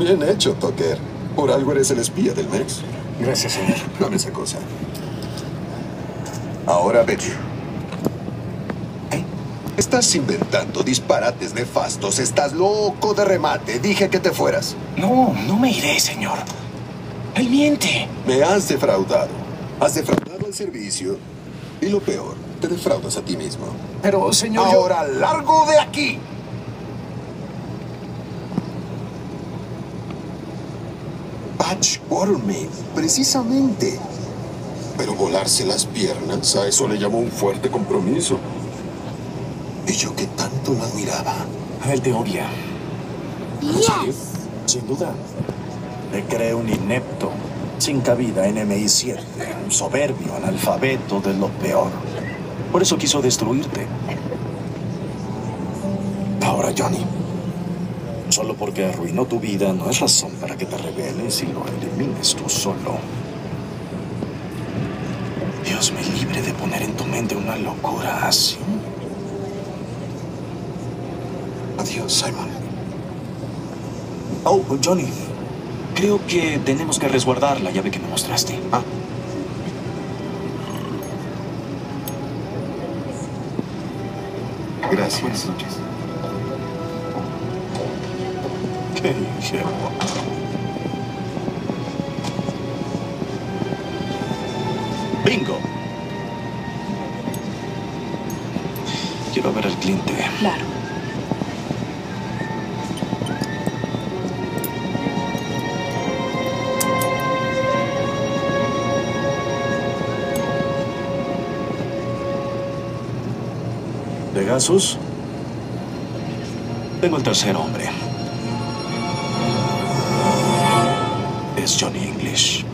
Bien hecho, Tucker. Por algo eres el espía del MEX. Gracias, señor. Dame esa cosa. Ahora vete. ¿Eh? Estás inventando disparates nefastos. Estás loco de remate. Dije que te fueras. No, no me iré, señor. Él miente. Me has defraudado. Has defraudado el servicio. Y lo peor, te defraudas a ti mismo. Pero, señor, yo- Ahora, largo de aquí. Patch Watermaid, precisamente. Pero volarse las piernas, a eso le llamó un fuerte compromiso. Y yo que tanto la admiraba. Él te odia. Yes. Sin duda. Le cree un inepto, sin cabida en MI7, un soberbio, analfabeto de lo peor. Por eso quiso destruirte. Ahora, Johnny, solo porque arruinó tu vida no es razón para que te rebeles y lo elimines tú solo. Dios me libre de poner en tu mente una locura así. Adiós, Simon. Oh, Johnny. Creo que tenemos que resguardar la llave que me mostraste. Ah. Gracias. Buenas. Qué ingenuo. Bingo. Quiero ver al cliente. Claro. ¿Pegasus? Tengo el tercer hombre. Es Johnny English.